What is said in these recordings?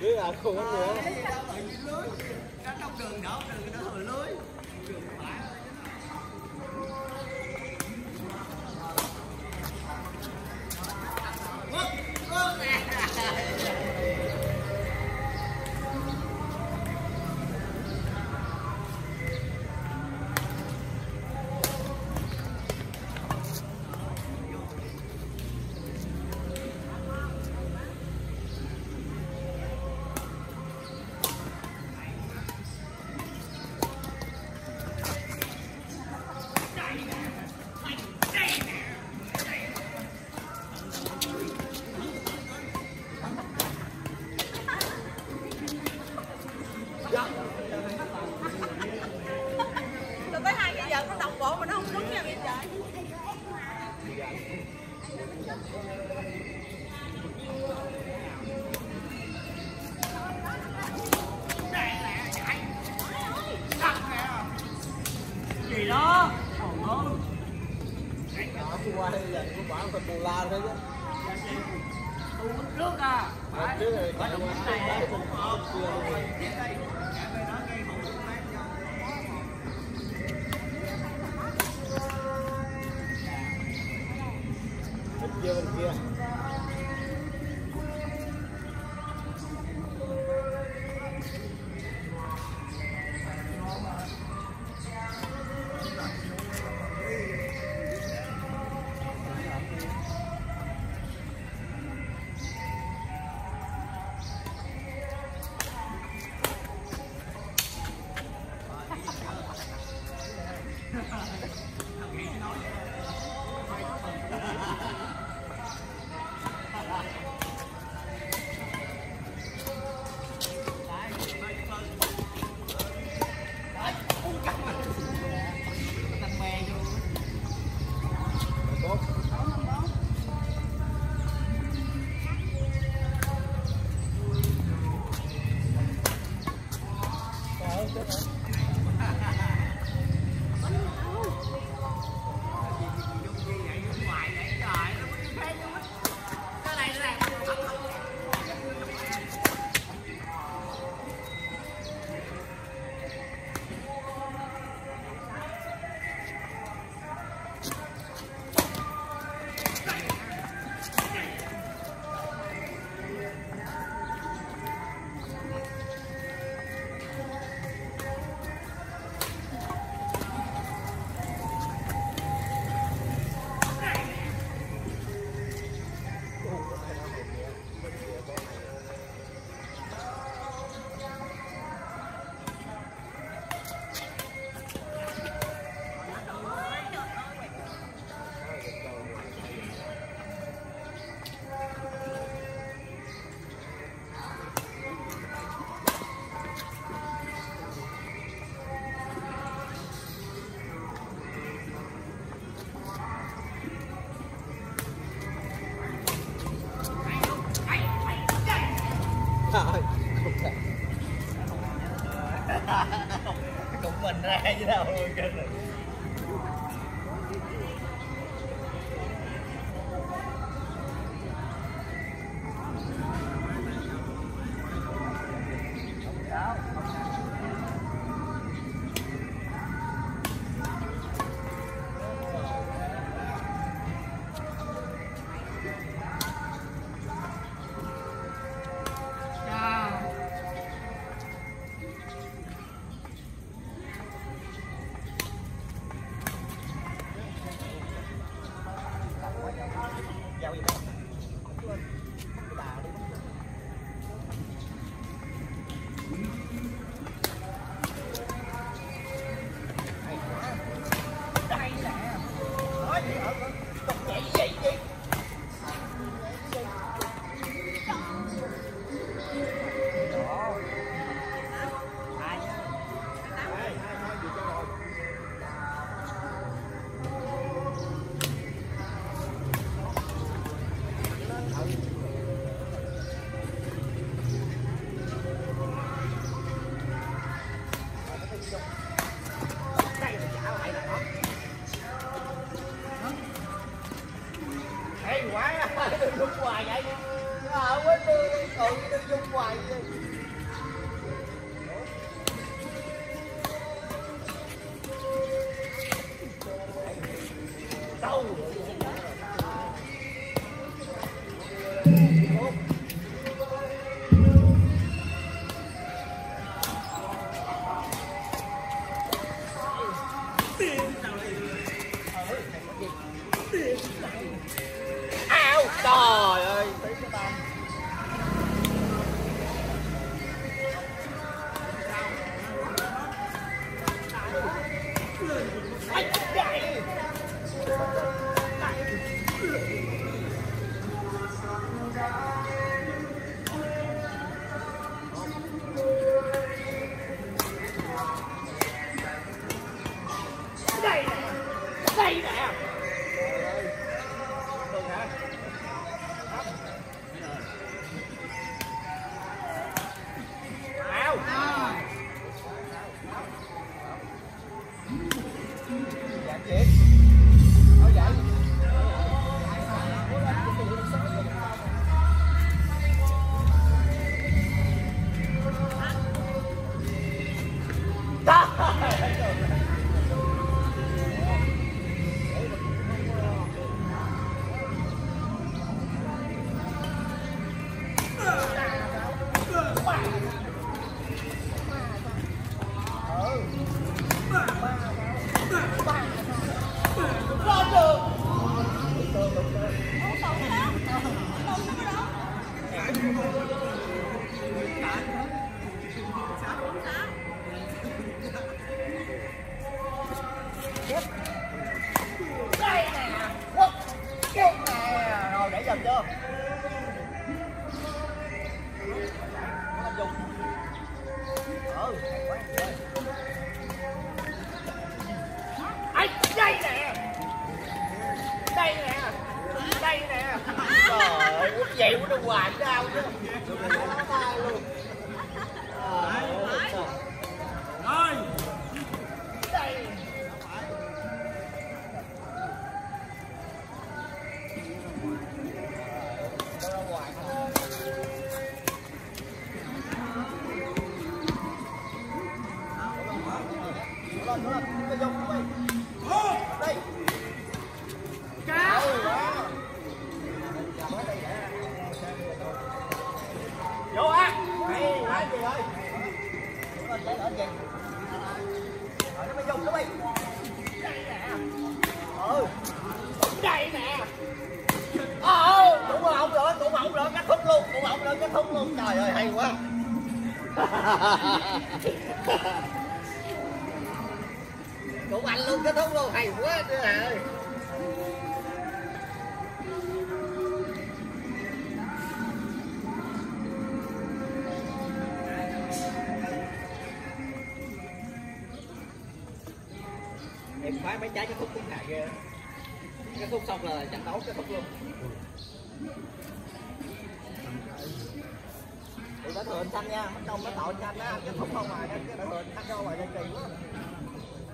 Biết là không có nữa. Ra chứ cái trái cái khúc cũng hại ghê cái khúc xong là trận đấu cái khúc luôn. Tụi đã thừa xanh nha mất công nó tạo xanh á cái khúc không ngoài cái đã thừa cắt ra ngoài dây kỳ quá.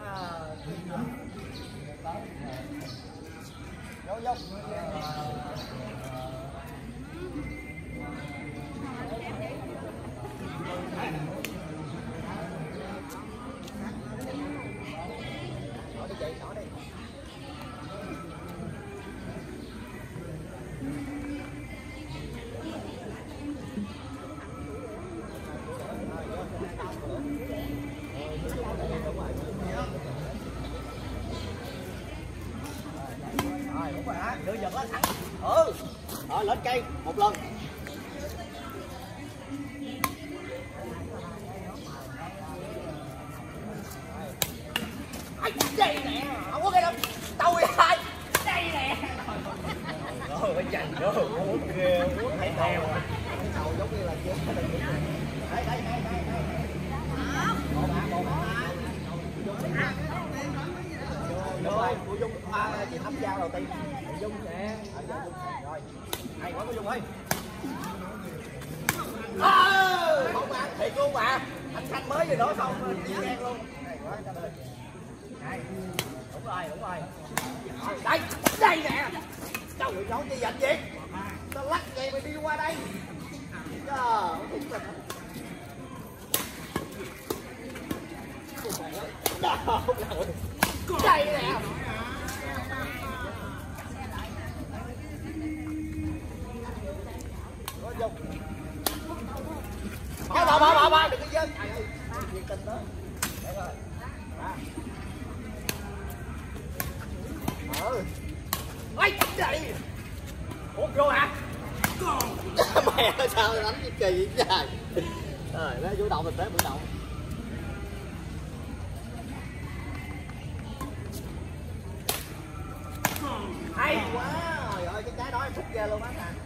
À, dấu dốc Trời thiệt tình Đó, đây nè Có dùng Bỏ, bỏ, bỏ, bỏ, bỏ, đừng có dơ Trời. ơi, nhiệt tình đó Để rồi Ôi, Ơi, sao đánh cái kỳ vậy trời? Trời, nó chủ động mình tới chủ động. Hay quá. Trời ơi cái trái đó em thích ghê luôn á nè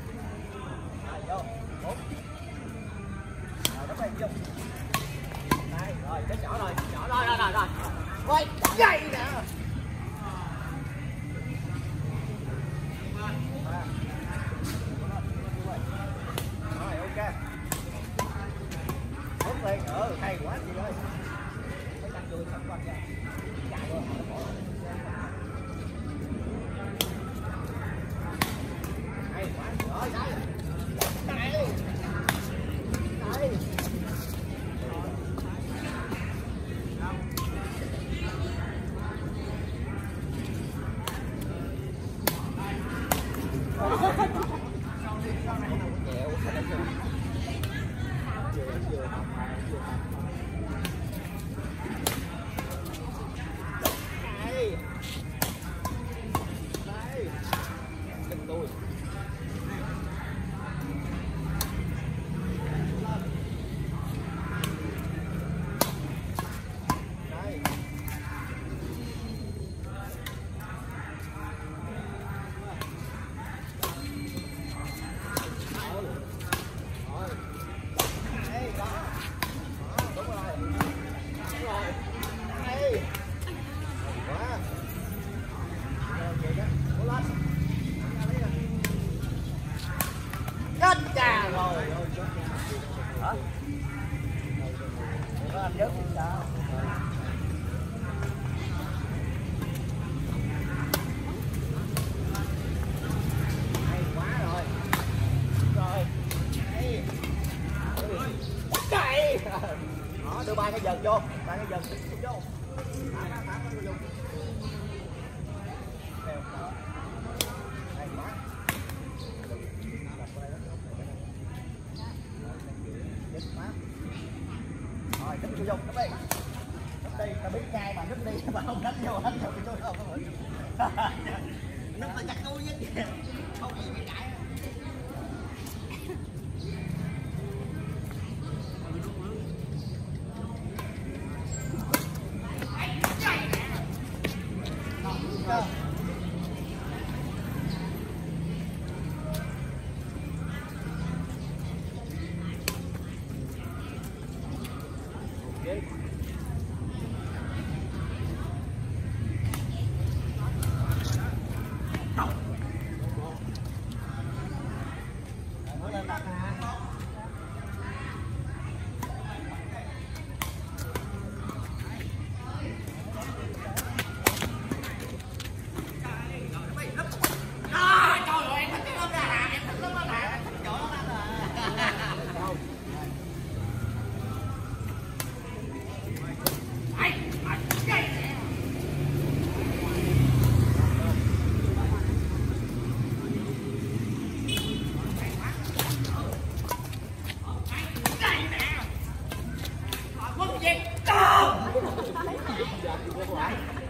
vô các bạn. Đây tao biết ngay mà đứt đi mà không đánh vô hết rồi tôi không có bệnh. Nó mà chặt tôi với kìa. Không gì bị cãi. Chưa? Okay. Nó lên đặt nè.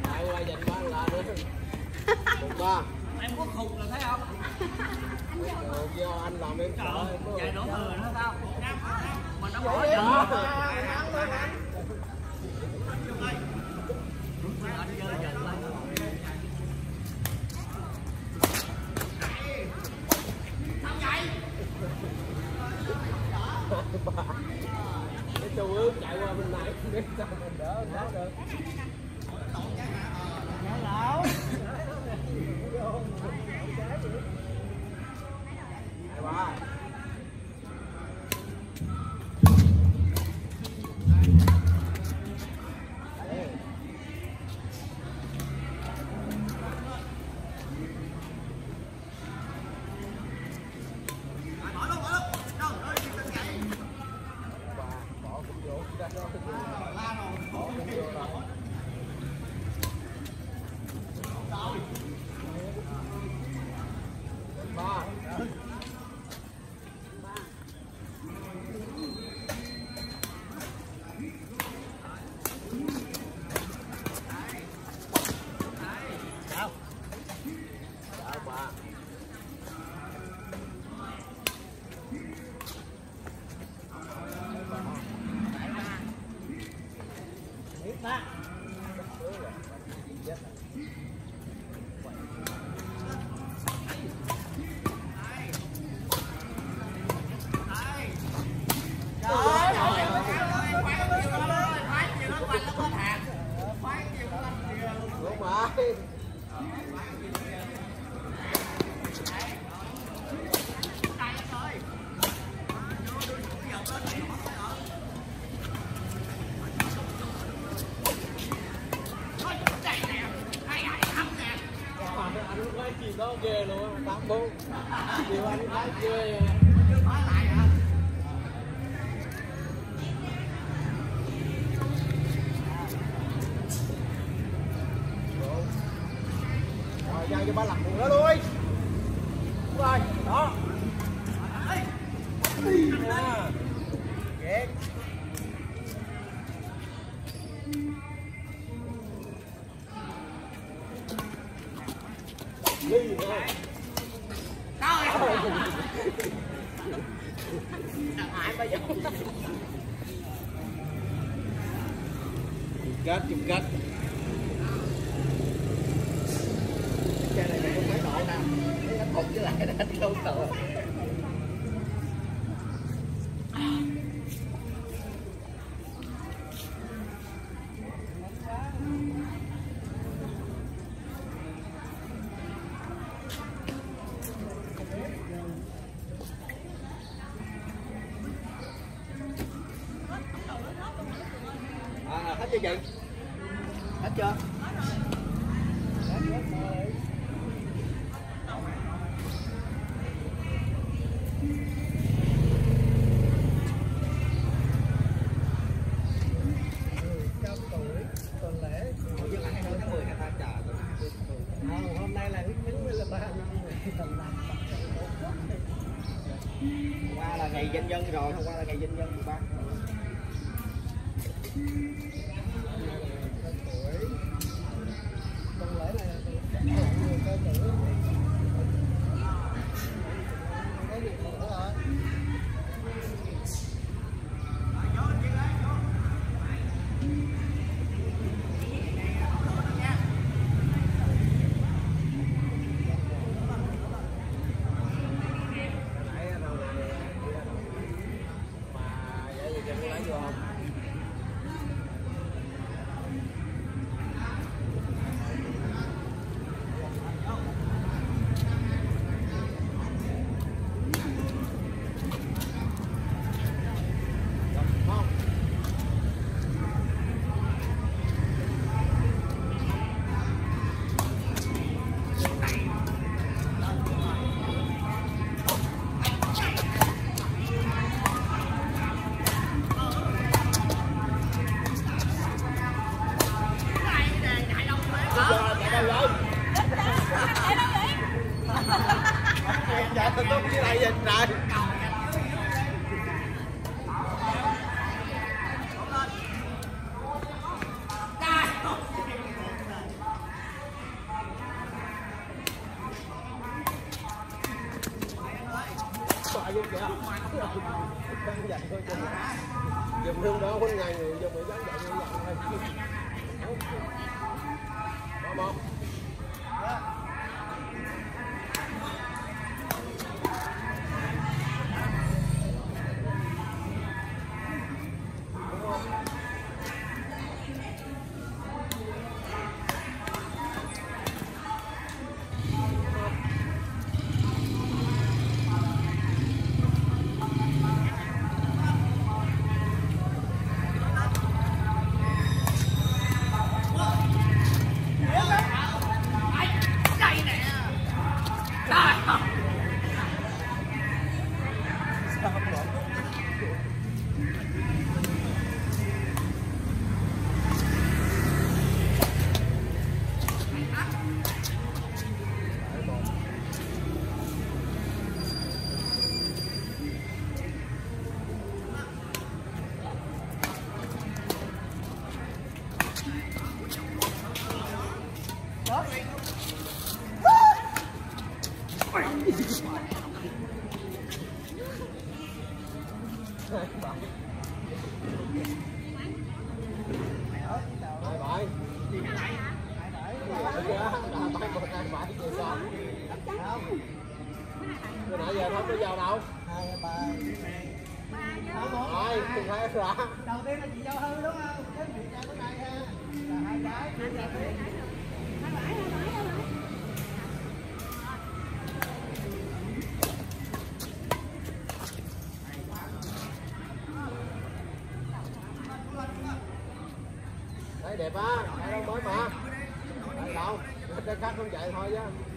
Lại qua dành ba là nữa Một ba. Em có khùng là thấy không? Do anh làm em sợ. chạy đổ thừa nữa sao mà nó bỏ Bỏ Đâu Chung kết, chung kết Cái này mình không phải nổi nè Nó thụt với lại nó không nổi Mom. Từ nãy giờ không có vào đâu. Hai, ba Rồi, từ hai ra. Đầu tiên là chị giao hư đúng không? Cái chị cái này ha. Hai trái Hai trái, hai trái Hai đẹp á, đâu mới mà. Đâu, để khách không chạy thôi chứ.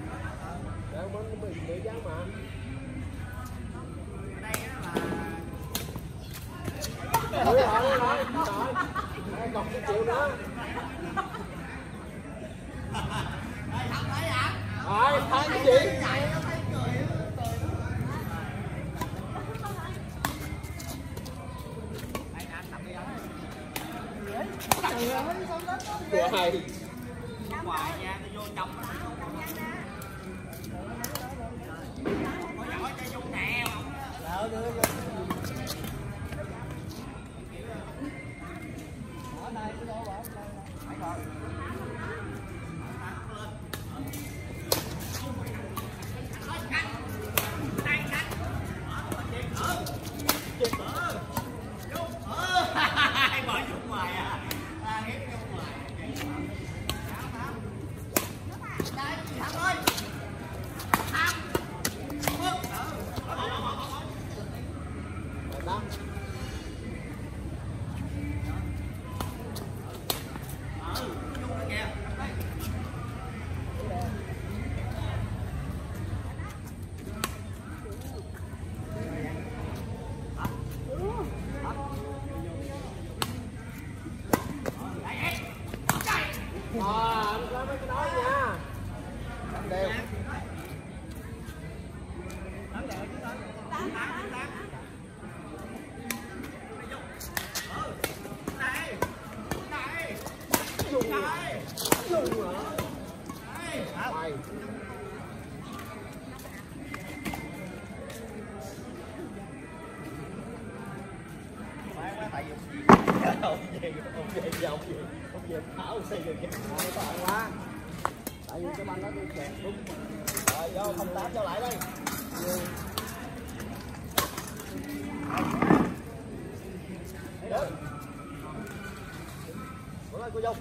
Nay cô Dung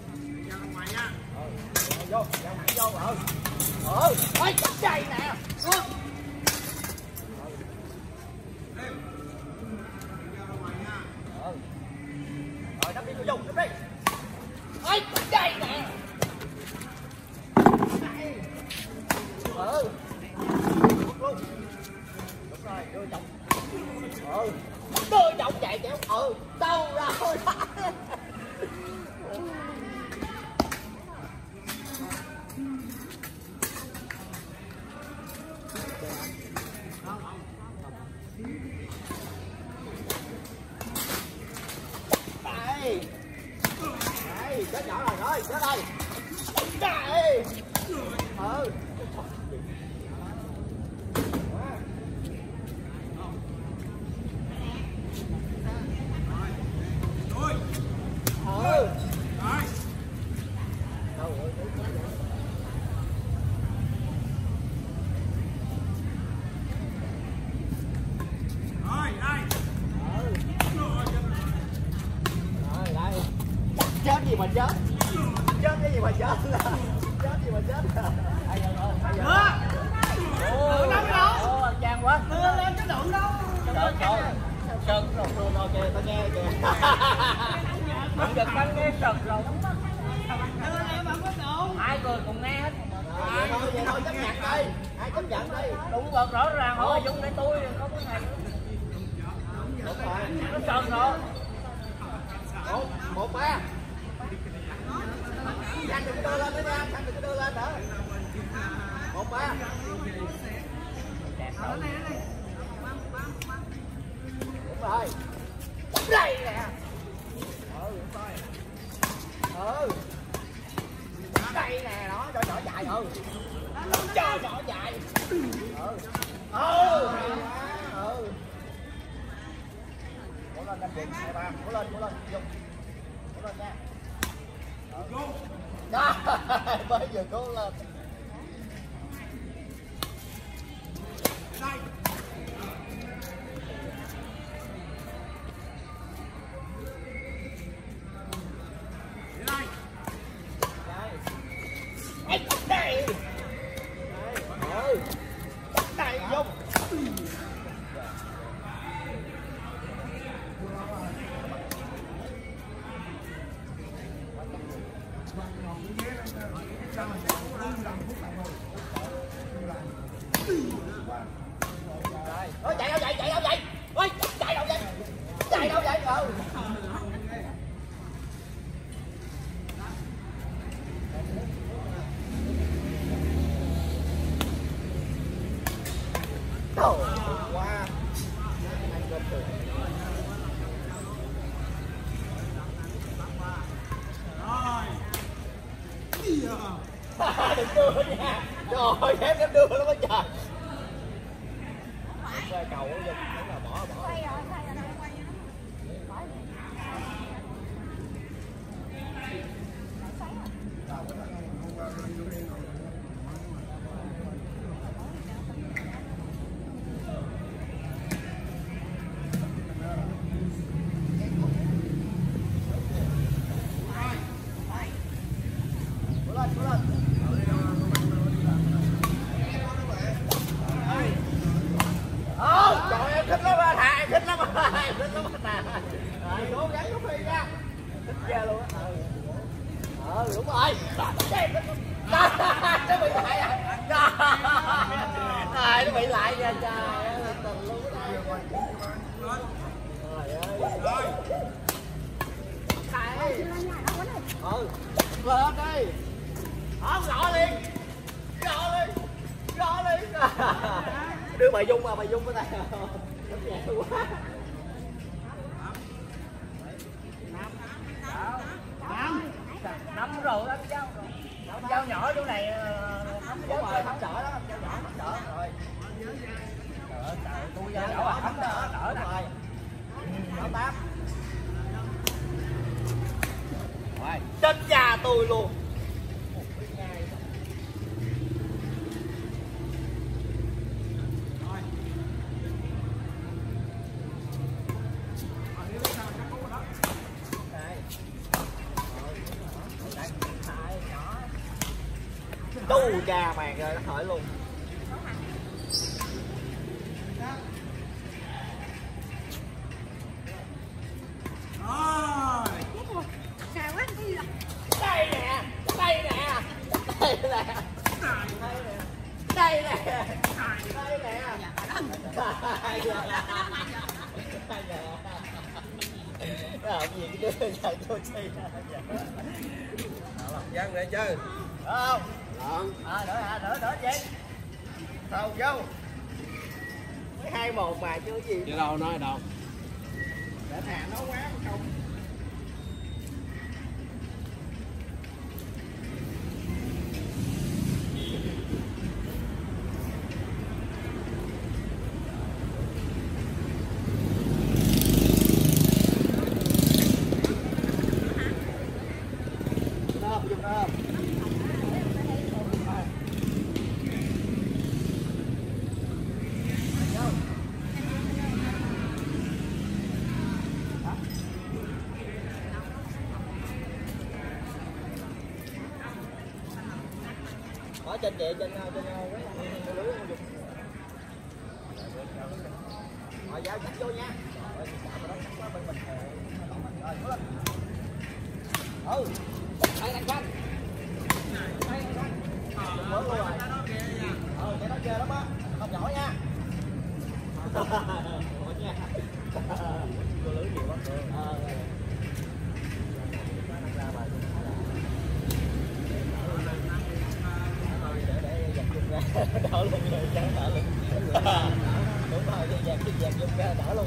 Ra ngoài nha. Ờ, vô, ra hẳn vô rồi. Ờ, ơi, chắc chạy nè. Xuống. Bạn giật băng nghe sật rồi. Hai người cùng nghe hết. Rồi, thôi chấp nhận. đi ai chấp nhận đi Đúng rồi, rõ ràng hỏi Dung để tôi không có thầy. rồi Nó sờn rồi. một một ba. Đừng có đưa lên nữa nha đừng có đưa lên nữa một ba. Đúng rồi. Đây ừ đây nè đó cho nhỏ dài ừ cho nhỏ dài ừ ừ ừ cố lên anh điện hai ba cố lên cố lên dùng cố lên nha đó mới vừa cố lên Đây. challenge. Ờ, đúng rồi Nó bị lại à Trời, nó bị lại nha trời ơi, tình luôn đây Trời ơi Đây Ừ, lên đi Không, rõ liền rõ liền rõ liền Đưa bà Dung mà bà Dung cái này quá Năm rồi anh dao rồi. Dao nhỏ chỗ này ờ, Đúng rồi, không đỡ đó, cho nhỏ đỡ rồi. Tôi dao nhỏ à, không đỡ, đỡ rồi. Đỡ tám Rồi, chết cha tôi luôn đu cha màn rồi nó hỏi luôn Xài quá cái gì vậy? đây nè đây nè đây nè đây nè đây nè đây nè đây nè làm gì cái đứa chạy cho chi Dân để chơi. không Ờ. à, đỡ à đỡ đỡ chị đâu vô Mới hai một mà chứ gì Chứ đâu nói đâu. để thà nó quá không trên chị trên trên trên lưới không dùng. Rồi giao chắc vô nha. Rồi chạm vào đó chắc quá bên mình. Rồi cố lên. Ừ. Đây đánh xanh. Đây đánh xanh. Đừng mở luôn rồi. Ừ, cái đó ghê lắm á. Không nhỏ nha. Nhỏ nha. Cô lưới nhiều quá. Ờ. rồi. Ra bài. để để giặt chung ra đỡ luôn rồi chẳng đỡ luôn đúng rồi thì giặt thì giặt ra đỡ luôn.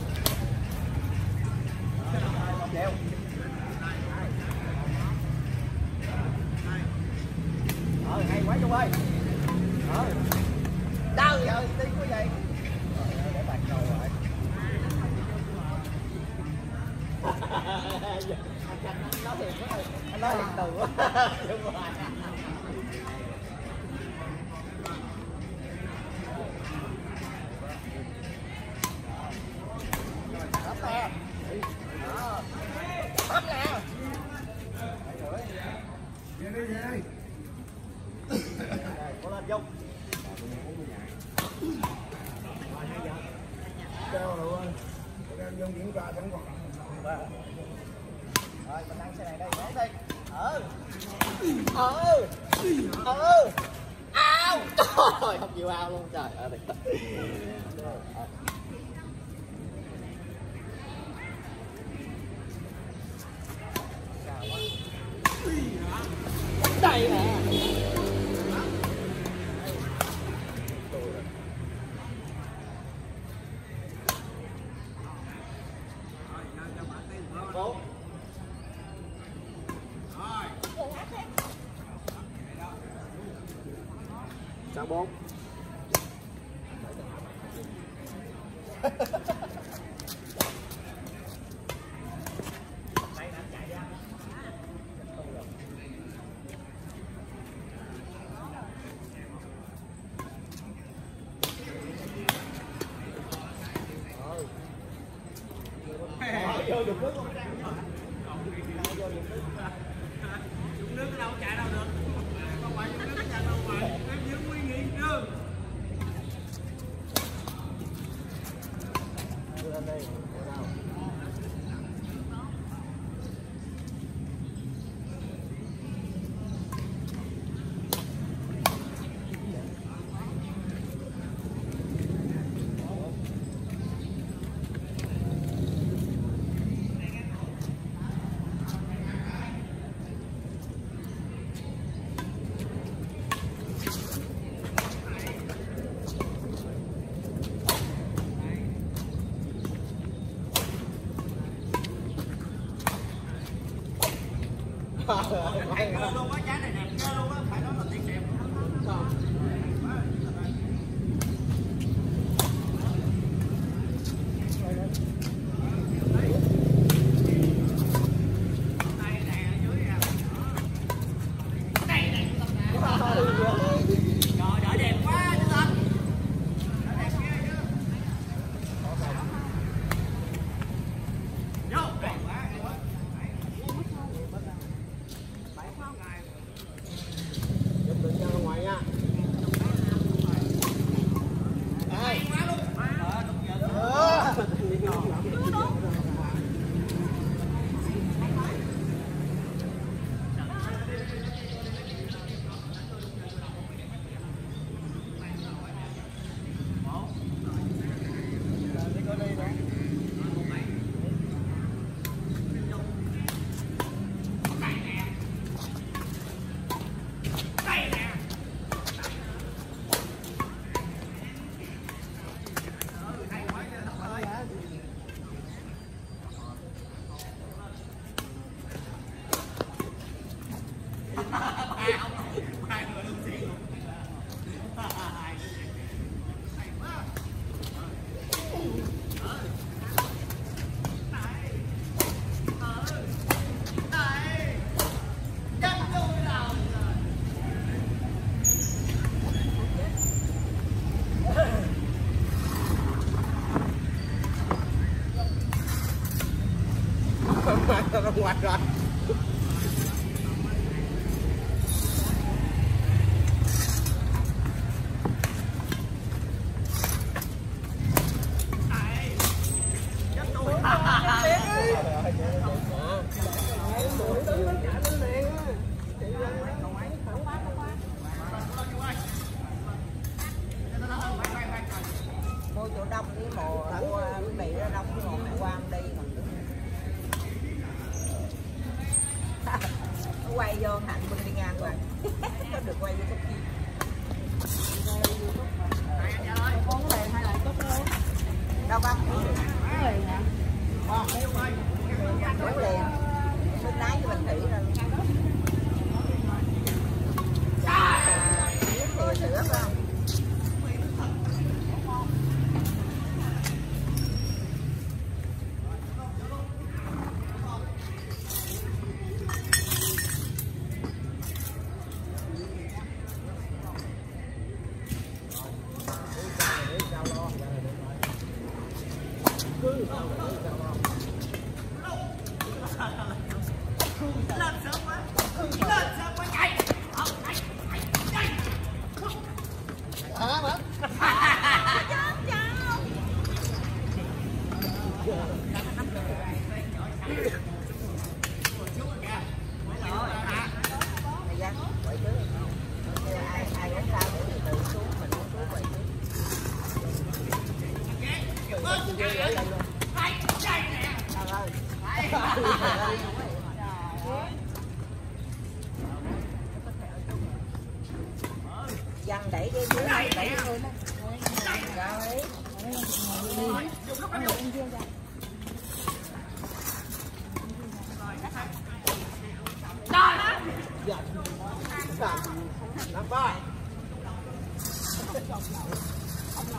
Này đẹp cơ luôn á phải nói là tiền đẹp Trời đỡ đẹp quá chứ anh Đỡ đẹp ghê chứ Vô đẹp quá đẹp quá Giúp đừng ra ngoài nha. Đây. Ờ thu hoạch rồi.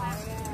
Bye.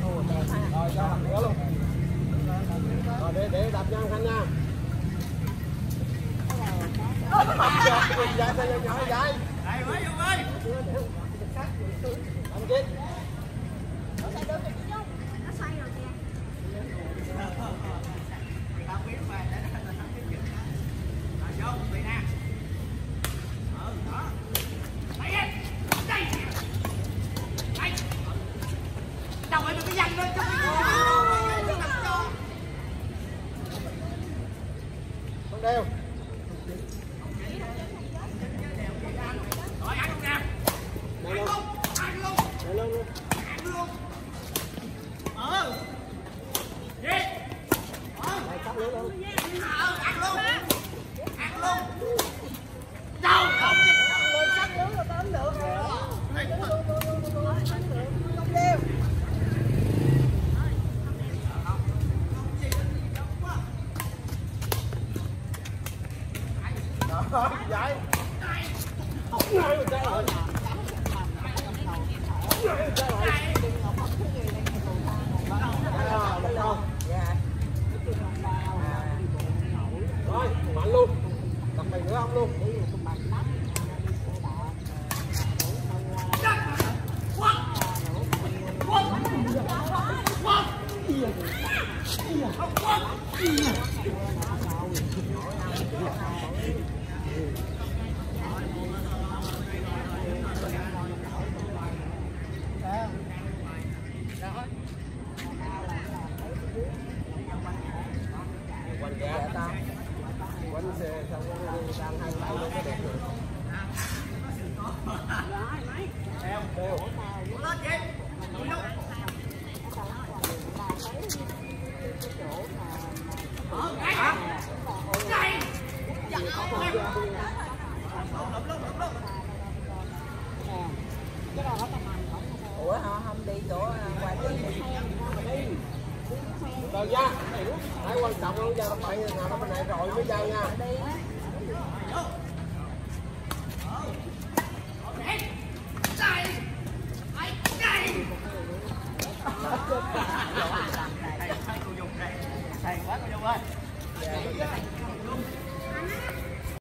luôn rồi cho nữa luôn rồi để để đạp nhanh khanh nha. Dạ dạ dạ dạ dạ dạ dạ dạ dạ dạ dạ luôn